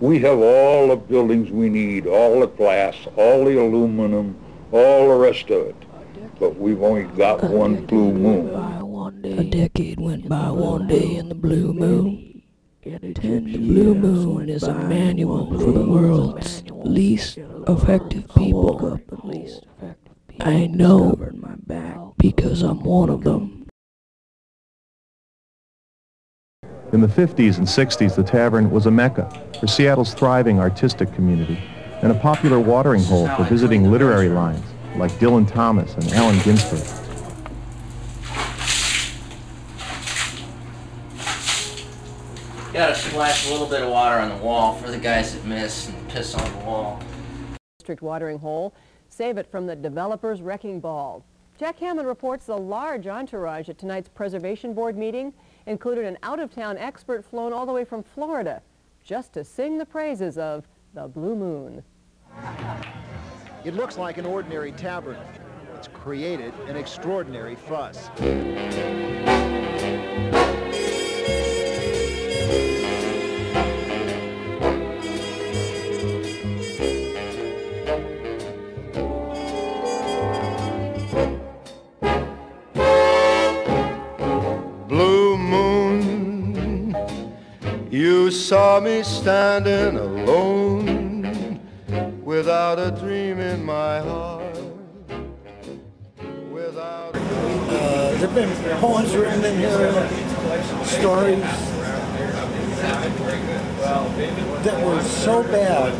We have all the buildings we need, all the glass, all the aluminum, all the rest of it. But we've only got one blue moon. One A decade went by one day in the blue moon. And the blue moon is a manual for the world's least effective people. I know because I'm one of them. In the 50s and 60s, the tavern was a mecca for Seattle's thriving artistic community and a popular watering hole for visiting literary lines like Dylan Thomas and Allen Ginsberg. Gotta splash a little bit of water on the wall for the guys that miss and piss on the wall. District watering hole. Save it from the developer's wrecking ball. Jack Hammond reports the large entourage at tonight's Preservation Board meeting included an out-of-town expert flown all the way from Florida just to sing the praises of the Blue Moon. It looks like an ordinary tavern. It's created an extraordinary fuss. You saw me standing alone without a dream in my heart. Without Uh, there've been poems written in here, stories that were so bad,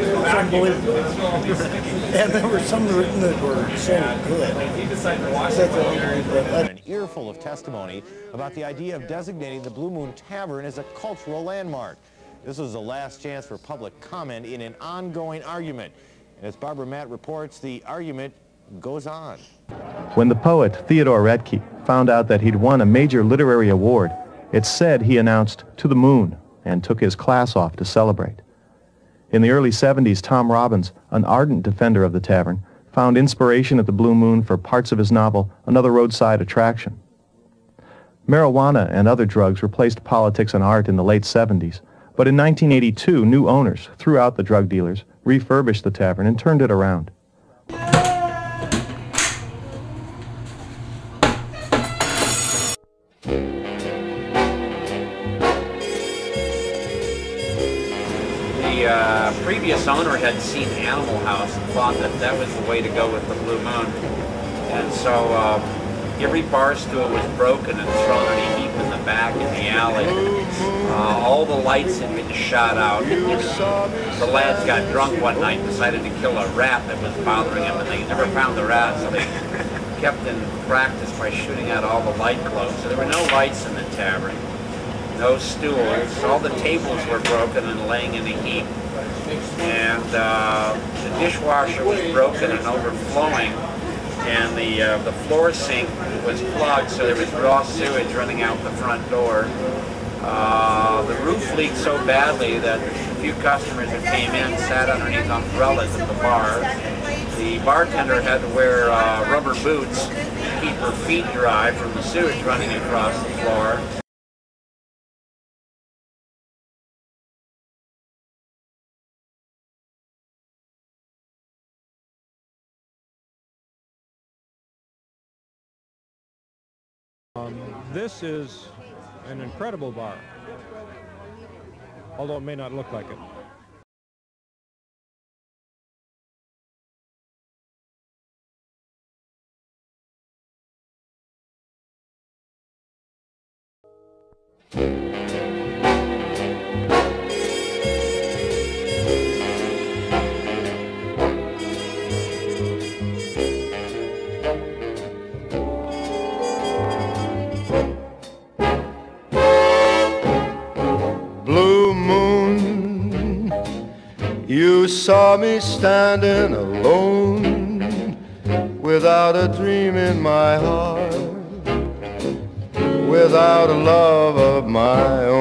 it's unbelievable. and there were some written that were so good. An earful of testimony about the idea of designating the Blue Moon Tavern as a cultural landmark. This was the last chance for public comment in an ongoing argument. And as Barbara Matt reports, the argument goes on. When the poet Theodore Roethke found out that he'd won a major literary award, it's said he announced, to the moon, and took his class off to celebrate. In the early 70s, Tom Robbins, an ardent defender of the tavern, found inspiration at the Blue Moon for parts of his novel, Another Roadside Attraction. Marijuana and other drugs replaced politics and art in the late 70s, but in 1982, new owners threw out the drug dealers, refurbished the tavern, and turned it around. Uh, previous owner had seen Animal House and thought that that was the way to go with the Blue Moon. And so uh, every bar stool was broken and thrown in a heap in the back in the alley. Uh, all the lights had been shot out. The lads got drunk one night and decided to kill a rat that was bothering them, and they never found the rat, so they kept in practice by shooting out all the light globes. So there were no lights in the tavern no stools. All the tables were broken and laying in a heap. And uh, the dishwasher was broken and overflowing. And the, uh, the floor sink was plugged, so there was raw sewage running out the front door. Uh, the roof leaked so badly that a few customers that came in sat underneath umbrellas at the bar. The bartender had to wear uh, rubber boots to keep her feet dry from the sewage running across the floor. Um, this is an incredible bar, although it may not look like it. Moon, you saw me standing alone without a dream in my heart, without a love of my own.